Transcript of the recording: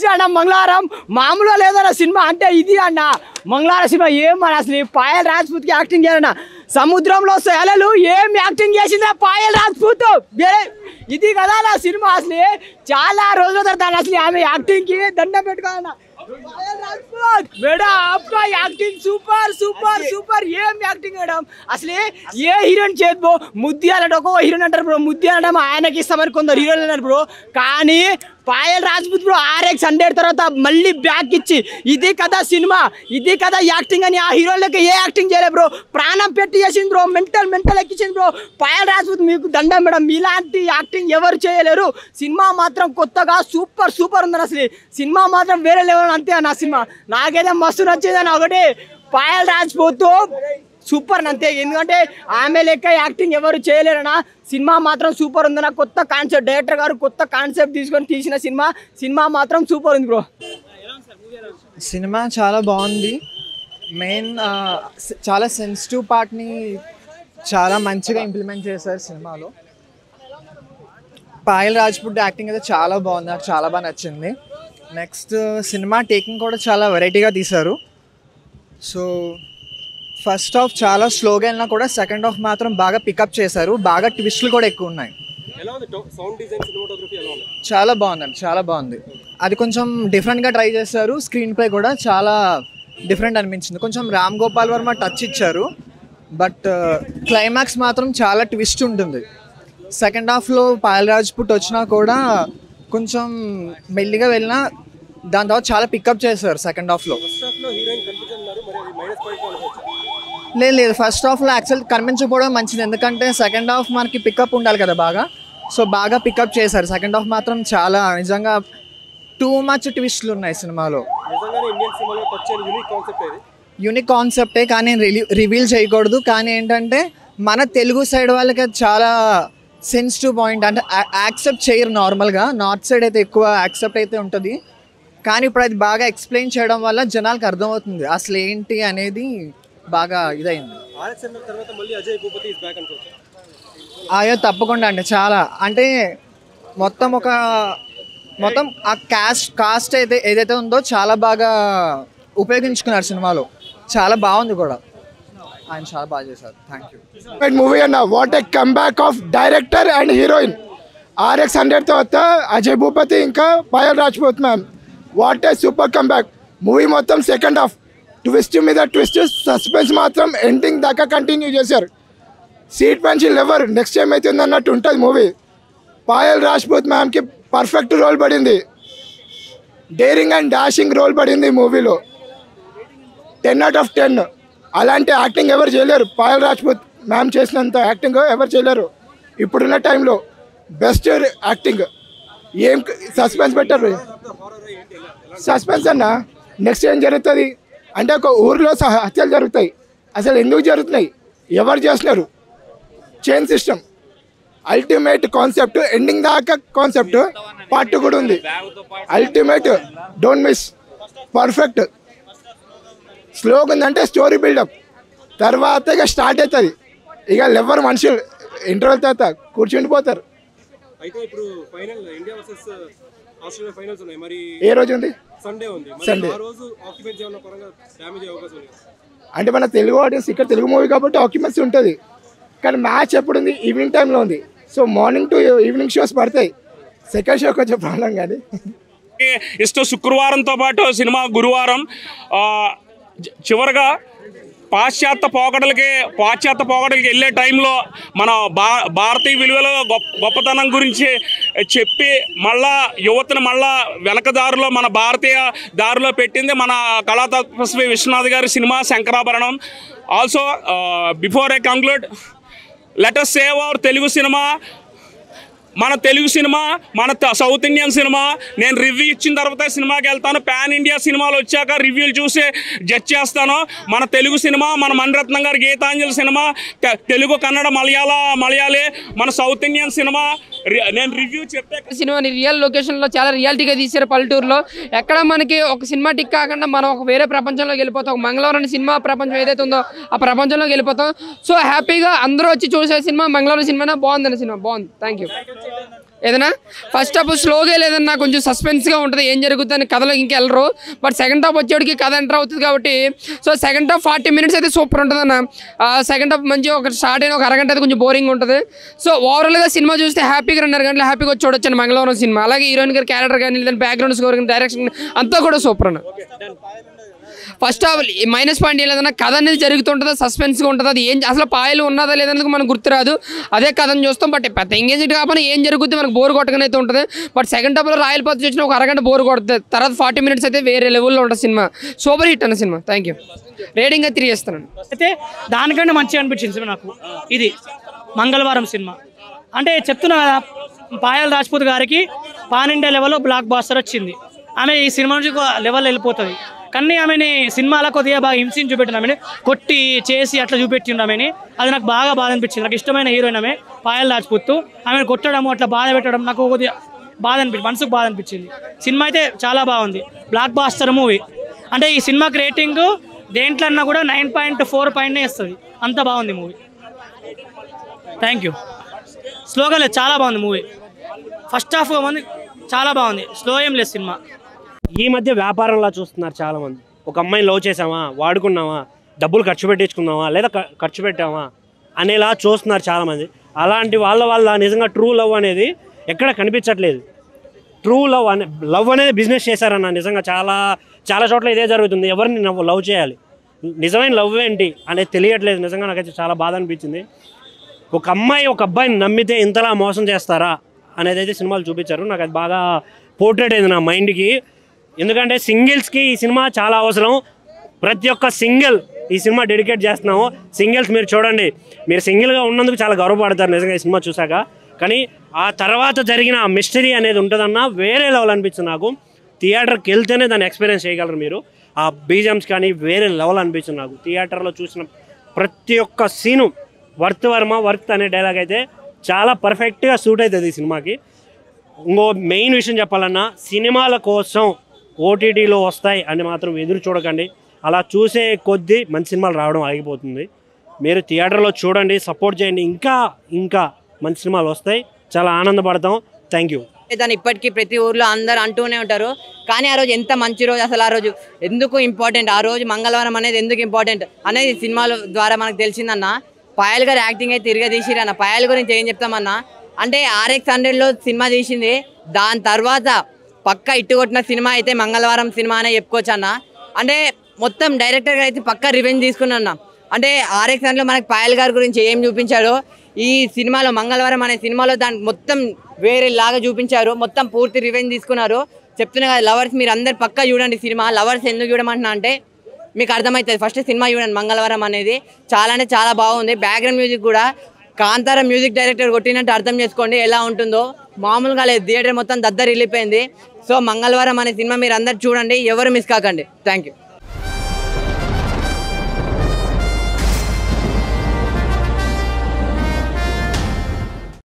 చూసిన అన్న మంగళవారం మామూలుగా లేదన్న సినిమా అంటే ఇది అన్న మంగళవారం సినిమా ఏం మన అసలు ఈ పాయల్ రాజ్పూత్కి యాక్టింగ్ చేయాలన్న సముద్రంలో అలలు ఏం యాక్టింగ్ చేసిందా పాయల్ రాజ్పూత్ వేరే ఇది కదా నా సినిమా అసలు చాలా రోజుల తర్వాత అసలు ఆమె యాక్టింగ్కి దండం పెట్టుకోవాలన్న పాయల్ రాజ్పూత్ మేడం आपका యాక్టింగ్ సూపర్ సూపర్ సూపర్ ఏం యాక్టింగ్ మేడం అసలు ఏ హీరోయిన్ చేతి బ్రో ముద్యాలంటే ఒక హీరోయిన్ అంటారు బ్రో ముద్యాలంటే ఆయనకి ఇస్తామని కొందరు హీరోయిన్ అన్నారు బ్రో కానీ Payal Rajput bro RX hundred తర్వాత మళ్ళీ బ్యాక్ ఇచ్చి ఇది కదా సినిమా ఇది కదా యాక్టింగ్ అని ఆ హీరోలకి ఏ యాక్టింగ్ చేయలేదు బ్రో. ప్రాణం పెట్టి చేసింది బ్రో మెంటల్ మెంటల్ ఎక్కించింది బ్రో. పాయల్ రాజ్పూత్ మీకు దండం మేడం ఇలాంటి యాక్టింగ్ ఎవరు చేయలేరు. సినిమా మాత్రం కొత్తగా సూపర్ సూపర్ ఉందని అసలు. సినిమా మాత్రం వేరే లెవెల్ అంతే నా సినిమా. నాకైతే మస్తు నచ్చిందని ఒకటి. పాయల్ రాజ్పూత్ సూపర్ అంతే. ఎందుకంటే ఆమె లెక్క యాక్టింగ్ ఎవరు చేయలేరనా? సినిమా మాత్రం సూపర్ ఉంది. నా కొత్త కాన్సెప్ట్ డైరెక్టర్ గారు కొత్త కాన్సెప్ట్ తీసుకొని తీసిన సినిమా. సినిమా మాత్రం సూపర్ ఉంది బ్రో. సినిమా చాలా బాగుంది. మెయిన్ చాలా సెన్సిటివ్ పార్ట్ని చాలా మంచిగా ఇంప్లిమెంట్ చేశారు సినిమాలో. పాయల్ రాజ్పుట్ యాక్టింగ్ అయితే చాలా బాగుంది. నాకు చాలా బాగా నచ్చింది. నెక్స్ట్ సినిమా టేకింగ్ కూడా చాలా వెరైటీగా తీశారు. సో ఫస్ట్ హాఫ్ చాలా స్లోగా వెళ్ళినా కూడా సెకండ్ హాఫ్ మాత్రం బాగా పికప్ చేశారు. బాగా ట్విస్ట్లు కూడా ఎక్కువ ఉన్నాయి. చాలా బాగుందండి చాలా బాగుంది. అది కొంచెం డిఫరెంట్గా ట్రై చేశారు. స్క్రీన్ ప్లే కూడా చాలా డిఫరెంట్ అనిపించింది. కొంచెం రామ్ గోపాల్ వర్మ టచ్ ఇచ్చారు. బట్ క్లైమాక్స్ మాత్రం చాలా ట్విస్ట్ ఉంటుంది. సెకండ్ హాఫ్లో పాయల్ రాజ్పుట్ వచ్చినా కూడా కొంచెం మెల్లిగా వెళ్ళినా దాని తర్వాత చాలా పికప్ చేశారు సెకండ్ హాఫ్లో. లేదు లేదు. ఫస్ట్ హాఫ్లో యాక్చువల్ కనిపించకపోవడం మంచిది. ఎందుకంటే సెకండ్ హాఫ్ మనకి పికప్ ఉండాలి కదా బాగా. సో బాగా పికప్ చేశారు. సెకండ్ హాఫ్ మాత్రం చాలా నిజంగా టూ మచ్ ట్విస్ట్లు ఉన్నాయి సినిమాలో. యూనిక్ కాన్సెప్ట్ కానీ రివీల్ చేయకూడదు. కానీ ఏంటంటే మన తెలుగు సైడ్ వాళ్ళకి అది చాలా సెన్సిటివ్ పాయింట్ అంటే యాక్సెప్ట్ చేయరు నార్మల్గా నార్త్ సైడ్ అయితే ఎక్కువ యాక్సెప్ట్ అయితే ఉంటుంది. కానీ ఇప్పుడు అది బాగా ఎక్స్ప్లెయిన్ చేయడం వల్ల జనాలకు అర్థమవుతుంది. అసలు ఏంటి అనేది బాగా ఇదైంది. అయ్యో తప్పకుండా అండి చాలా. అంటే మొత్తం ఒక మొత్తం ఆ కాస్ట్ కాస్ట్ అయితే ఏదైతే ఉందో చాలా బాగా ఉపయోగించుకున్నారు సినిమాలో. చాలా బాగుంది కూడా. ఆయన చాలా బాగా చేశారు. థ్యాంక్ యూ movie అన్న. What a comeback of director and heroine RX hundred తర్వాత అజయ్ భూపతి ఇంకా Payal Rajput ma'am what a super comeback movie మొత్తం సెకండ్ హాఫ్ ట్విస్ట్ మీద ట్విస్ట్ సస్పెన్స్ మాత్రం ఎండింగ్ దాకా కంటిన్యూ చేశారు. సీట్ పెన్షన్ లెవర్ నెక్స్ట్ ఏమైతుంది అన్నట్టు ఉంటుంది మూవీ పాయల్ రాజ్పూత్ మ్యామ్కి పర్ఫెక్ట్ రోల్ పడింది. డేరింగ్ అండ్ డాషింగ్ రోల్ పడింది మూవీలో టెన్ అవుట్ ఆఫ్ టెన్ అలాంటి యాక్టింగ్ ఎవరు చేయలేరు? పాయల్ రాజ్పూత్ మ్యామ్ చేసినంత యాక్టింగ్ ఎవరు చేయలేరు? ఇప్పుడున్న టైంలో బెస్ట్ యాక్టింగ్ ఏం సస్పెన్స్ పెట్టారు? సస్పెన్స్ అన్న? నెక్స్ట్ ఏం జరుగుతుంది? అంటే ఒక ఊరిలో సహ హత్యలు జరుగుతాయి. అసలు ఎందుకు జరుగుతున్నాయి? ఎవరు చేస్తున్నారు? Chain system ultimate concept ending దాకా కాన్సెప్ట్ పార్ట్ కూడా ఉంది. అల్టిమేట్ డోంట్ మిస్ పర్ఫెక్ట్ స్లోగా ఉందంటే స్టోరీ బిల్డప్ తర్వాత ఇక స్టార్ట్ అవుతుంది. ఇక ఎవరు మనుషులు ఇంటర్వెల్ తర్వాత కూర్చుండిపోతారు అయితే ఇప్పుడు final India versus Australia finals ఉన్నాయి. మరి ఏ రోజు ఉంది? సండే ఉంది. మరి Sunday. ఆ రోజు ఆక్యుపెన్సీ ఏమన్నా పరంగా డ్యామేజ్ అయ్యే అవకాశం ఉంది? అంటే మన తెలుగు ఆడియన్స్ ఇక్కడ తెలుగు మూవీ కాబట్టి ఆక్యుపెన్సీ ఉంటుంది. కానీ మ్యాచ్ ఎప్పుడు ఉంది ఈవినింగ్ టైంలో ఉంది. So morning to evening shows పడతాయి. సెకండ్ షో కొంచెం ప్రాబ్లం కానీ. ఇస్తూ శుక్రవారంతో పాటు సినిమా గురువారం చివరగా పాశ్చాత్య పోకడలకి పాశ్చాత్య పోకడలకి వెళ్ళే టైంలో మన భా భారతీయ విలువల గొప్ప గొప్పతనం గురించి చెప్పి మళ్ళా యువతను మళ్ళా వెనక దారిలో మన భారతీయ దారిలో పెట్టింది మన కళాతపస్వి విశ్వనాథ్ గారి cinema Shankarabharanam. Also before I conclude let us save our Telugu cinema మన తెలుగు సినిమా మన సౌత్ ఇండియన్ సినిమా నేను రివ్యూ ఇచ్చిన తర్వాత సినిమాకి వెళ్తాను. పాన్ ఇండియా సినిమాలు వచ్చాక రివ్యూలు చూసి జడ్జ్ చేస్తాను. మన తెలుగు సినిమా మన మణిరత్నం గారి గీతాంజలి సినిమా తెలుగు కన్నడ మలయాళ మలయాళీ మన సౌత్ ఇండియన్ సినిమా నేను రివ్యూ చెప్తే సినిమాని రియల్ లొకేషన్లో చాలా రియాలిటీగా తీశారు పల్లెటూరులో. ఎక్కడ మనకి ఒక సినిమా టిక్ కాకుండా మనం ఒక వేరే ప్రపంచంలోకి వెళ్ళిపోతాం. ఒక మంగళవారం సినిమా ప్రపంచం ఏదైతే ఉందో ఆ ప్రపంచంలోకి వెళ్ళిపోతాం. సో హ్యాపీగా అందరూ వచ్చి చూసే సినిమా మంగళవారం సినిమా బాగుందన్న సినిమా. బాగుంది. థ్యాంక్ యూ ఏదైనా? ఫస్ట్ హాఫ్ స్లోగా లేదన్నా కొంచెం సస్పెన్స్గా ఉంటుంది. ఏం జరుగుతుందని కథలో ఇంకా వెళ్ళరు. బట్ సెకండ్ హాఫ్ వచ్చేటికి కథ ఎంటర్ అవుతుంది కాబట్టి so second half forty minutes అయితే సూపర్ ఉంటుంది అన్న సెకండ్ హాఫ్ మంచిగా ఒక స్టార్ట్ అయిన ఒక అరగంట అయితే కొంచెం బోరింగ్ ఉంటుంది. సో ఓవరాల్గా సినిమా చూస్తే హ్యాపీగా రెండు గంటలు హ్యాపీగా వచ్చి చూడొచ్చు మంగళవారం సినిమా. అలాగే హీరోయిన్ గారి క్యారెక్టర్ కానీ లేదంటే బ్యాక్గ్రౌండ్ స్కోర్ కానీ డైరెక్షన్ అంతా కూడా సూపర్ అన్న. ఫస్ట్ హాఫ్ మైనస్ పాయింట్ ఏదైనా కథ అనేది జరుగుతుంటుందా? సస్పెన్స్గా ఉంటుంది? అది ఏం అసలు పాయలు ఉన్నదా లేదన్నది మనకు గుర్తురాదు. అదే కథను చూస్తాం బట్ పెద్ద ఎంగేజ్మెంట్ కాకపోతే ఏం జరుగుతుంది మనకు బోర్ కొట్టగానే అయితే ఉంటుంది. బట్ సెకండ్ హాఫ్లో రాయల్ పద్ధతి వచ్చిన ఒక అరగంట బోర్ కొడుతుంది. తర్వాత ఫార్టీ మినిట్స్ అయితే వేరే లెవెల్లో ఉంటుంది సినిమా. సూపర్ హిట్ అన్న సినిమా. Thank you. రేటింగ్ అయితే త్రీ ఇస్తాను అయితే దానికంటే మంచిగా అనిపించింది సినిమా నాకు. ఇది మంగళవారం సినిమా. అంటే చెప్తున్నా కదా పాయల్ రాజ్పూత్ గారికి పాన్ ఇండియా లెవెల్లో బ్లాక్ బాస్టర్ వచ్చింది. ఆమె ఈ సినిమా నుంచి లెవెల్ వెళ్ళిపోతుంది. కానీ ఆమెని సినిమాలో కొద్దిగా బాగా హింసించి చూపెట్టిన ఆమెని. కొట్టి చేసి అట్లా చూపెట్టిండు ఆమెని. అది నాకు బాగా బాధ అనిపించింది. నాకు ఇష్టమైన హీరోయిన్ ఆమె పాయల్ దాచిపోతూ ఆమెను కొట్టడం అట్లా బాధ పెట్టడం నాకు కొద్దిగా బాధ అనిపించింది మనసుకు బాధ అనిపించింది. సినిమా అయితే చాలా బాగుంది. బ్లాక్ బాస్టర్ మూవీ అంటే ఈ సినిమాకి రేటింగ్ దేంట్లో అన్నా కూడా నైన్ పాయింట్ ఫోర్ పాయింట్నే ఇస్తుంది. అంత బాగుంది మూవీ థ్యాంక్ యూ స్లోగా లేదు చాలా బాగుంది మూవీ ఫస్ట్ హాఫ్ మంది చాలా బాగుంది. స్లో ఏం లేదు సినిమా. ఈ మధ్య వ్యాపారంలా చూస్తున్నారు చాలామంది. ఒక అమ్మాయిని లవ్ చేసామా వాడుకున్నామా? డబ్బులు ఖర్చు పెట్టించుకున్నామా లేదా ఖర్చు పెట్టామా? అనేలా చూస్తున్నారు చాలామంది. అలాంటి వాళ్ళ వల్ల నిజంగా ట్రూ లవ్ అనేది ఎక్కడ కనిపించట్లేదు. ట్రూ లవ్ అనే లవ్ అనేది బిజినెస్ చేశారన్న నిజంగా చాలా చాలా చోట్ల ఇదే జరుగుతుంది. ఎవరిని నవ్వు లవ్ చేయాలి? నిజమైన లవ్ ఏంటి అనేది తెలియట్లేదు. నిజంగా నాకైతే చాలా బాధ అనిపించింది. ఒక అమ్మాయి ఒక అబ్బాయిని నమ్మితే ఇంతలా మోసం చేస్తారా? అనేది అయితే సినిమాలు చూపించారు. నాకు అది బాగా పోర్ట్రేట్ అయింది నా మైండ్కి. ఎందుకంటే సింగిల్స్కి ఈ సినిమా చాలా అవసరం. ప్రతి ఒక్క సింగిల్ ఈ సినిమా డెడికేట్ చేస్తున్నాము. సింగిల్స్ మీరు చూడండి. మీరు సింగిల్గా ఉన్నందుకు చాలా గర్వపడతారు నిజంగా ఈ సినిమా చూసాక కానీ ఆ తర్వాత జరిగిన ఆ మిస్టరీ అనేది ఉంటుందన్న వేరే లెవెల్ అనిపించింది నాకు. థియేటర్కి వెళ్తేనే దాన్ని ఎక్స్పీరియన్స్ చేయగలరు మీరు. ఆ బీజమ్స్ కానీ వేరే లెవెల్ అనిపించింది నాకు. థియేటర్లో చూసిన ప్రతి ఒక్క సీను వర్త్ వర్మ వర్త్ అనే డైలాగ్ అయితే చాలా పర్ఫెక్ట్గా సూట్ అవుతుంది ఈ సినిమాకి. ఇంకో మెయిన్ విషయం చెప్పాలన్నా సినిమాల కోసం ఓటీటీలో వస్తాయి అని మాత్రం ఎదురు చూడకండి. అలా చూసే కొద్దీ మంచి సినిమాలు రావడం ఆగిపోతుంది. మీరు థియేటర్లో చూడండి సపోర్ట్ చేయండి. ఇంకా ఇంకా మంచి సినిమాలు వస్తాయి. చాలా ఆనందపడతాం. Thank you. దాన్ని ఇప్పటికీ ప్రతి ఊర్లో అందరూ అంటూనే ఉంటారు. కానీ ఆ రోజు ఎంత మంచి రోజు అసలు ఆ రోజు. ఎందుకు ఇంపార్టెంట్? ఆ రోజు మంగళవారం అనేది ఎందుకు ఇంపార్టెంట్? అనేది సినిమాల ద్వారా మనకు తెలిసిందన్న. పాయల్ గారు యాక్టింగ్ అయితే తిరగదీసిరన్న పాయల్ గురించి ఏం చెప్తామన్నా? అంటే ఆర్ఎక్స్ హండ్రెడ్లో సినిమా తీసింది. దాని తర్వాత పక్క ఇట్టుకొట్టిన సినిమా అయితే మంగళవారం సినిమా అనే చెప్పుకోవచ్చు అన్న. అంటే మొత్తం డైరెక్టర్ అయితే పక్క రివెంజ్ తీసుకున్నా అంటే ఆర్ఎక్స్ దాంట్లో మనకి పాయల్ గారి గురించి ఏం చూపించాడో ఈ సినిమాలో మంగళవారం అనే సినిమాలో దానికి మొత్తం వేరే లాగా చూపించారు. మొత్తం పూర్తి రివెంజ్ తీసుకున్నారు. చెప్తున్నా కదా లవర్స్ మీరు అందరు పక్కా చూడండి సినిమా. లవర్స్ ఎందుకు చూడమంటున్నా అంటే మీకు అర్థమవుతుంది. ఫస్ట్ సినిమా చూడండి మంగళవారం అనేది. చాలా అంటే చాలా బాగుంది. బ్యాక్గ్రౌండ్ మ్యూజిక్ కూడా కాంతార మ్యూజిక్ డైరెక్టర్ కొట్టినట్టు అర్థం చేసుకోండి ఎలా ఉంటుందో. మామూలుగా లేదు. థియేటర్ మొత్తం దద్దరు వెళ్ళిపోయింది సో మంగళవారం అనే సినిమా మీరు అందరు చూడండి. ఎవరు మిస్ కాకండి. Thank you